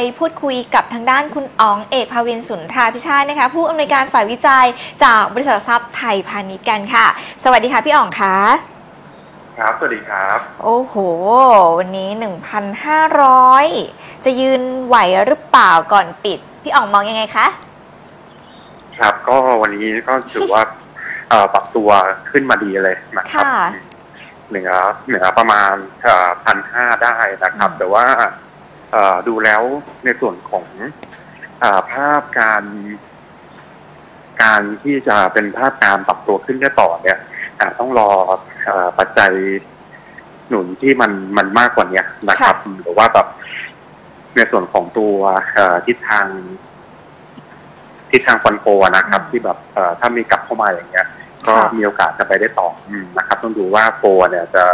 ไปพูดคุยกับทางด้านคุณอ๋องเอกภาวินสุนทราพิชาตินะคะ ผู้อำนวยการฝ่ายวิจัยจากบริษัททรัพย์ไทยพาณิชย์กันค่ะ สวัสดีค่ะพี่อ๋องคะครับ สวัสดีครับ โอ้โห วันนี้ 1,500 จะยืนไหวหรือเปล่าก่อนปิด พี่อ๋องมองยังไงคะ ครับก็วันนี้ก็ถือว่าเอ่อปรับตัวขึ้นมาดีเลยนะครับค่ะเหนือเหนือประมาณพันห้าได้นะครับอืมแต่ว่าเอ่อ ดูแล้วในส่วนของเออภาพการ การที่จะเป็นภาพการปรับตัวขึ้นได้ต่อเนี่ยอาจต้องรอเออปัจจัยหนุนที่มันมันมากกว่าเนี้ยนะครับ หรือว่าแบบในส่วนของตัวเอ่อทิศทางทิศทางฟันโปนะครับ ที่แบบเอ่อถ้ามีกลับเข้ามาอย่างเงี้ย ก็ค่ะมีโอกาสจะไปได้ต่ออืมนะครับ ต้องดูว่าโปรเนี่ยจะ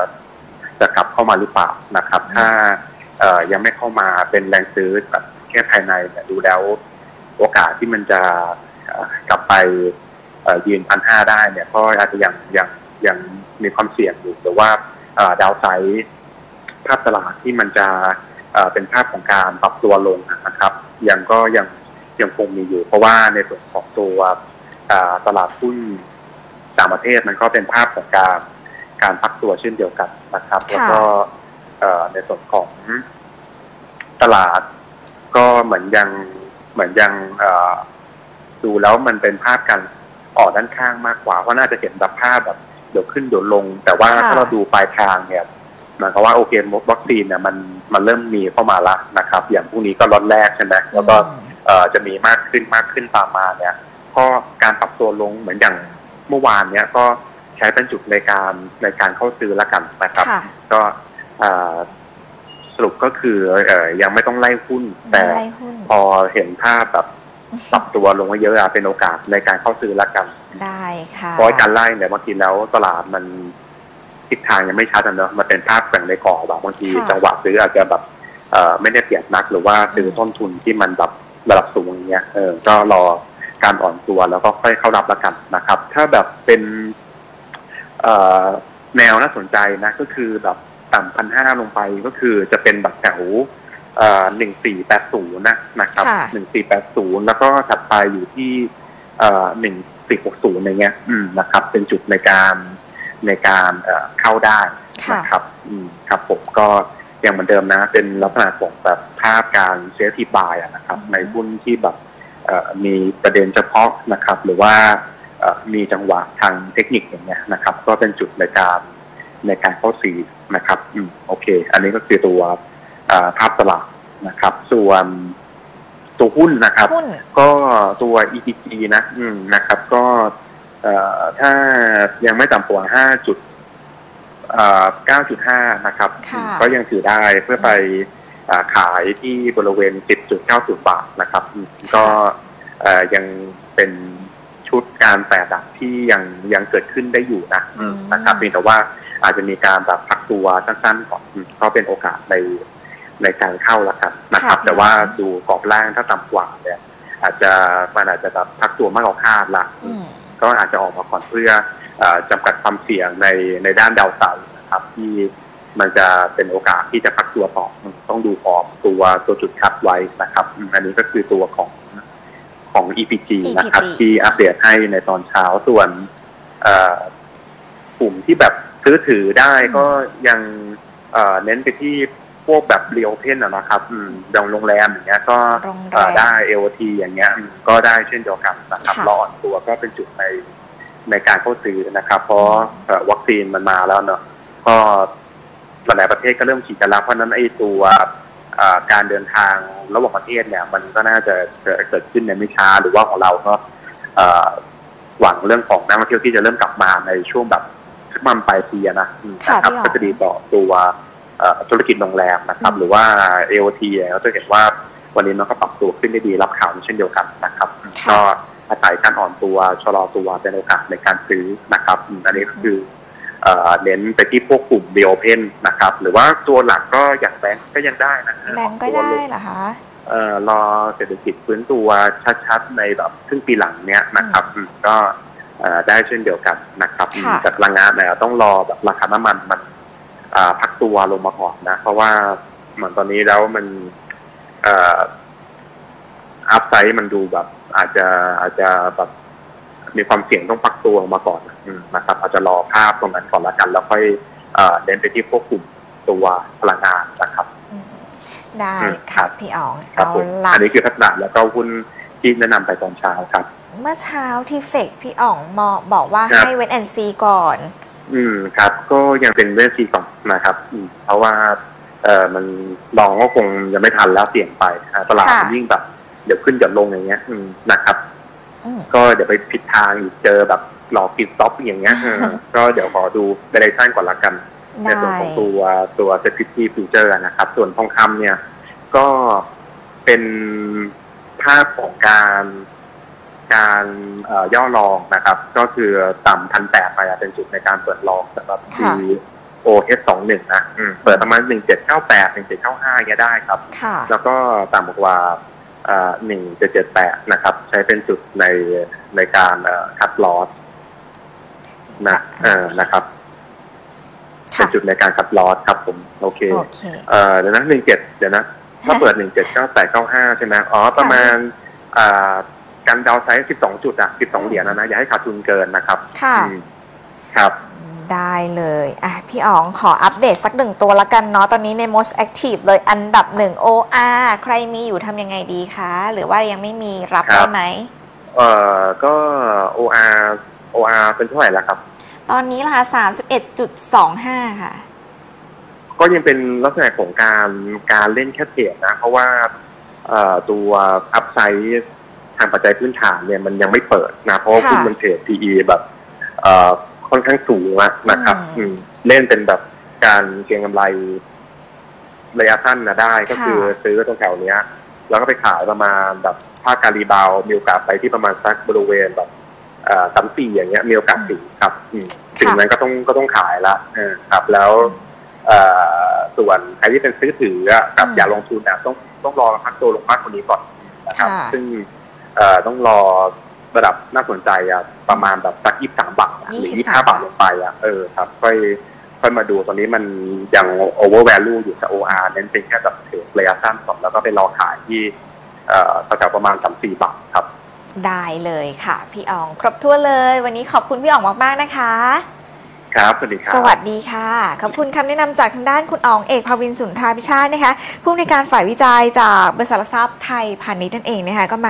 จะกลับเข้ามาหรือเปล่านะครับ ถ้าเอ่อ ยังไม่เข้ามาเป็นแรงซื้อแบบแค่ภายในเนี่ยดูแล้วโอกาสที่มันจะเอ่อกลับไปเอ่อยืนพันห้าได้เนี่ยก็อาจจะยังยังยังมีความเสี่ยงอยู่แต่ว่าเอ่อดาวไซด์ภาพตลาดที่มันจะเอ่อเป็นภาพของการปรับตัวลงนะครับ ยังก็ยังยังคงมีอยู่ เพราะว่าในส่วนของตัวเอ่อตลาดหุ้นต่างประเทศมันก็เป็นภาพของการการพักตัวเช่นเดียวกันนะครับ แล้วก็เอ่อ ในส่วนของตลาด ก็เหมือนยังเหมือนยังเอ่อดูแล้วมันเป็นภาพการออกด้านข้างมากกว่าเพราะน่าจะเห็นแบบภาพแบบเดี๋ยวขึ้นเดี๋ยวลง แต่ว่าค่ะถ้าเราดูปลายทางเนี่ยหมายความว่าโอเควัคซีนเนี่ยมันมันเริ่มมีเข้ามาละนะครับ อย่างพรุ่งนี้ก็ล็อตแรกใช่ไหมแล้วก็อืมเอ่อจะมีมากขึ้นมากขึ้นตามมาเนี่ยก็การปรับตัวลงเหมือนอย่างเมื่อวานเนี่ยก็ใช้เป็นจุดในการในการเข้าซื้อละกันนะครับค่ะก็เอ่อ สรุปก็คือเอ่อยังไม่ต้องไล่หุ้น แต่ไล่หุ้นพอเห็นภาพแบบปรับตัวลงมาเยอะอะเป็นโอกาสในการเข้าซื้อละกัน ได้ค่ะเพราะว่าการไล่เนี่ยบางทีแล้วตลาดมันทิศทางยังไม่ชัดอะเนอะมันเป็นภาพแบ่งในกรอบบางทีค่ะจังหวะซื้ออาจจะแบบเอ่อไม่ได้เปรียบนัก หรือว่าซื้อต้นทุนที่มันแบบระดับสูงอย่างเงี้ยเออก็รอการอ่อนตัวแล้วก็ค่อยเข้ารับละกันนะครับ ถ้าแบบเป็น เอ่อแนวน่าสนใจนะก็คือแบบ ต่ำพันห้าลงไปก็คือจะเป็นแบบแถวหนึ่งสี่แปดศูนย์นะนะครับค่ะหนึ่งสี่แปดศูนย์แล้วก็ถัดไปอยู่ที่หนึ่งสี่หกศูนย์อะไรเงี้ยอืมนะครับ เป็นจุดในการในการเอ่อเข้าได้ค่ะนะครับอืมครับผมก็อย่างเหมือนเดิมนะ เป็นลักษณะของแบบภาพการเซฟทีบายนะครับ ในหุ้นที่แบบเอ่อมีประเด็นเฉพาะนะครับ หรือว่าเอ่อมีจังหวะทางเทคนิคอย่างเงี้ยนะครับ ก็เป็นจุดในการ ในการเข้าซีนะครับอืมโอเค อันนี้ก็คือตัวเอ่อภาพตลาดนะครับ ส่วนตัวหุ้นนะครับหุ้นก็ตัว ETG นะอืมนะครับ ก็เอ่อถ้ายังไม่ต่ำกว่าห้าจุดเอ่อ9.5นะครับค่ะก็ยังถือได้เพื่อไปอ่าขายที่บริเวณ 10.90 บาทนะครับอืมก็เอ่อยังเป็นชุดการแปรดักที่ยังยังเกิดขึ้นได้อยู่นะอืมนะครับเพียงแต่ว่า อาจจะมีการแบบพักตัวสั้นๆก่อนอืมก็เป็นโอกาสในในการเข้าแล้วกันนะครับค่ะแต่ว่าดูกรอบล่างถ้าต่ำกว่าเนี่ย อาจจะมันอาจจะแบบพักตัวมากกว่าคาดละอืมก็อาจจะออกมาก่อนเพื่อเออจำกัดความเสี่ยงในในด้านดาวเสาร์นะครับที่มันจะเป็นโอกาสที่จะพักตัวต่อต้องดูออกตัวตัวจุดคัดไว้นะครับอืมอันนี้ก็คือตัวของของ EPG นะครับ EPG ที่อัปเดตให้ในตอนเช้าส่วนเอ่อกลุ่มที่แบบ ซื้อถือได้ก็ยังเอ่อเน้นไปที่พวกแบบเรียวเพนนะครับอืมอย่างโรงแรมอย่างเงี้ย ก็โรงแรเอ่อมได้ AOT อย่างเงี้ยอืมก็ได้เช่นเดียวกันนะครับค่ะรออ่อนตัวก็เป็นจุดในในการเข้าซื้อนะครับ เพราะเอ่อวัคซีนมันมาแล้วเนาะก็หลายๆประเทศก็เริ่มฉีดกันแล้วเพราะฉะนั้นไอ้ตัวเอ่อการเดินทางระหว่างประเทศเนี่ย มันก็น่าจะเกิดเกิดขึ้นในไม่ช้าหรือว่าของเราก็เอ่อหวังเรื่องของนักท่องเที่ยวที่จะเริ่มกลับมาในช่วงแบบ สักประมันปลายปีอะนะอืมค่ะนะครับพี่อ๋อก็จะดีต่อตัวเอ่อธุรกิจโรงแรมนะครับอืมหรือว่า AOT เนี่ยก็จะเห็นว่าวันนี้มันก็ปรับตัวขึ้นได้ดีรับข่าวนี้เช่นเดียวกันนะครับค่ะก็อาศัยการอ่อนตัวชะลอตัวเป็นโอกาสในการซื้อนะครับอืมอันนี้ก็คือเอ่อเน้นไปที่พวกกลุ่มเดียวเพนนะครับ หรือว่าตัวหลักก็อย่างแบงก์ก็ยังได้นะแบงก์ก็ได้เหรอคะเอ่อรอเศรษฐกิจฟื้นตัวชัดๆในแบบครึ่งปีหลังเนี้ยนะครับอืมก็เอ่อ ได้เช่นเดียวกันนะครับอืมค่ะจากพลังงานเนี่ยต้องรอแบบราคาน้ำมันมันอ่าพักตัวลงมาก่อนนะ เพราะว่าเหมือนตอนนี้แล้วมันเอ่ออัพไซด์มันดูแบบ อาจจะอาจจะแบบมีความเสี่ยงต้องพักตัวออกมาก่อนอืมนะครับ อาจจะรอภาพตรงนั้นก่อนละกัน แล้วค่อยเอ่อเน้นไปที่ควบคุมตัวพลังงานนะครับอืมได้อืมค่ะพี่อ๋องครับเอาผมละอันนี้คือทัศนะแล้วก็หุ้นที่แนะนำไปตอนเช้าครับ เมื่อเช้าที่เฟกพี่อ๋องมอบอกว่าครับ ให้เวนแอนซีก่อน อืมครับ ก็ยังเป็นเรื่องซีก่อนนะครับอืมเพราะว่า เอ่อมันลองก็คงยังไม่ทันแล้วเสี่ยงไปนะตลาดค่ะ มันยิ่งแบบ เดี๋ยวขึ้นเดี๋ยวลงอย่างเงี้ย อืมนะครับ อืม ก็เดี๋ยวไปผิดทางอีกเจอแบบหลอกปิดซ็อปอย่างเงี้ยเออ ก็เดี๋ยวขอดูเดเรชั่นก่อนละกัน ในได้ส่วนของตัวตัว security future นะครับ ส่วนทองคำเนี่ย ก็เป็นภาพของการ การเอ่อย่อรองนะครับ ก็คือต่ำพันแปดไปอะเป็นจุดในการเปิดรองสำหรับค่ะ OS สองหนึ่งนะอืมเปิดประมาณหนึ่งเจ็ดเก้าแปดหนึ่งเจ็ดเก้าห้าเนี่ยได้ครับค่ะแล้วก็ต่ำกว่าหนึ่งเจ็ดเจ็ดแปดนะครับ ใช้เป็นจุดในในการคัดลอสนะเออนะครับเป็นค่ะจุดในการคัดลอสครับ ผมโอเคโอเคเอ่อเดี๋ยวนะหนึ่งเจ็ดเดี๋ยวนะถ้าเปิดหนึ่งเจ็ดเก้าแปดเก้าห้าใช่ไหมอ๋อประมาณอ่า การดาวไซส์สิบสองจุดอะสิบสองเหรียญนะนะ อย่าให้ขาดทุนเกินนะครับ ค่ะอืมครับ ได้เลย อะ พี่อ๋องขออัปเดตสักหนึ่งตัวละกันเนาะ ตอนนี้ใน most active เลยอันดับหนึ่ง OR ใครมีอยู่ทำยังไงดีคะ หรือว่ายังไม่มีรับครับได้ไหม เอ่อ ก็ OR OR เป็นเท่าไหร่ละครับ ตอนนี้ราคาสามสิบเอ็ดจุดสองห้าค่ะ ก็ยังเป็นลักษณะของการการเล่นแค่เทรดนะ เพราะว่าเอ่อตัวอัพไซด์ ทางปัจจัยพื้นฐานเนี่ยมันยังไม่เปิดนะเพราะว่าค่ะหุ้นมันเทรด PE แบบเอ่อค่อนข้างสูงอะนะครับอืมอืมเล่นเป็นแบบการเก็งกำไรระยะสั้นนะได้ก็คือซื้อตรงแถวเนี้ย แล้วก็ไปขายประมาณแบบภาคการ rebound มีโอกาสไปที่ประมาณสักบริเวณแบบเอ่อสามสี่อย่างเงี้ยมีโอกาสถึงครับอืมถึงนั้นก็ต้องก็ต้องขายละเออครับแล้วเอ่อส่วนใครที่เป็นซื้อถืออะกับอืมอย่าลงทุนอะต้องต้องรอพักตัวลงมากกว่านี้ก่อนนะครับค่ะซึ่งเอ่อ ต้องรอระดับน่าสนใจอะประมาณแบบสักยี่สามบาทอะหรือยี่ห้าบาทลงไปอะเออครับ ค่อยค่อยมาดูตอนนี้มันยังโอเวอร์แวลูอยู่แต่ OR เน้นเป็นแค่แบบเทรดระยะสั้นก่อนแล้วก็ไปรอขายที่เอ่อแถวๆประมาณสามสี่บาทครับ ได้เลยค่ะ พี่อ๋อง ครบถ้วนเลย วันนี้ขอบคุณพี่อ๋องมากๆนะคะ ครับ สวัสดีครับ สวัสดีค่ะ ขอบคุณคำแนะนำจากทางด้านคุณอ๋องเอกภาวินสุนทราพิชาตินะคะผู้อำนวยการฝ่ายวิจัยจากบริษัทหลักทรัพย์ไทยพาณิชย์นั่นเองนะคะก็มา